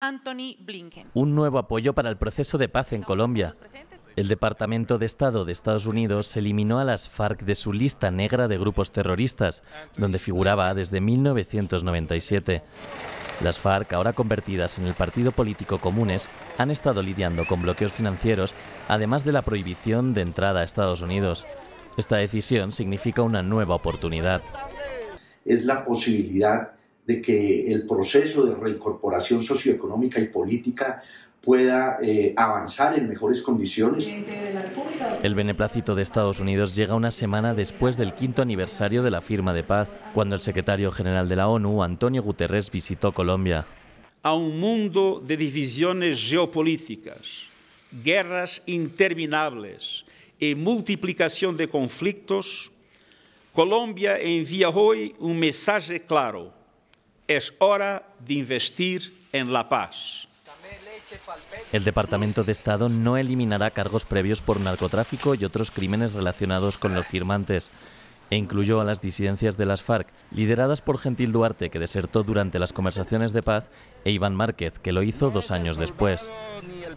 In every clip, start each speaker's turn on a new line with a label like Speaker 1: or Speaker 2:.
Speaker 1: Anthony Blinken.
Speaker 2: Un nuevo apoyo para el proceso de paz en Colombia. El Departamento de Estado de Estados Unidos eliminó a las FARC de su lista negra de grupos terroristas, donde figuraba desde 1997. Las FARC, ahora convertidas en el partido político Comunes, han estado lidiando con bloqueos financieros, además de la prohibición de entrada a Estados Unidos. Esta decisión significa una nueva oportunidad.
Speaker 3: Es la posibilidad de que el proceso de reincorporación socioeconómica y política pueda eh, avanzar en mejores condiciones.
Speaker 2: El beneplácito de Estados Unidos llega una semana después del quinto aniversario de la firma de paz, cuando el secretario general de la ONU, Antonio Guterres, visitó Colombia.
Speaker 4: A un mundo de divisiones geopolíticas, guerras interminables y multiplicación de conflictos, Colombia envía hoy un mensaje claro. Es hora de investir en la paz.
Speaker 2: El Departamento de Estado no eliminará cargos previos por narcotráfico y otros crímenes relacionados con los firmantes, e incluyó a las disidencias de las FARC, lideradas por Gentil Duarte, que desertó durante las conversaciones de paz, e Iván Márquez, que lo hizo dos años después.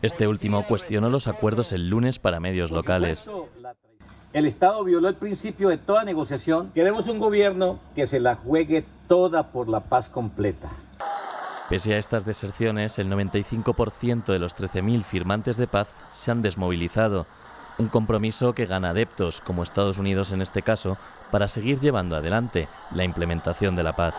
Speaker 2: Este último cuestionó los acuerdos el lunes para medios locales.
Speaker 5: El Estado violó el principio de toda negociación. Queremos un gobierno que se la juegue toda por la paz completa.
Speaker 2: Pese a estas deserciones, el 95% de los 13.000 firmantes de paz se han desmovilizado, un compromiso que gana adeptos, como Estados Unidos en este caso, para seguir llevando adelante la implementación de la paz.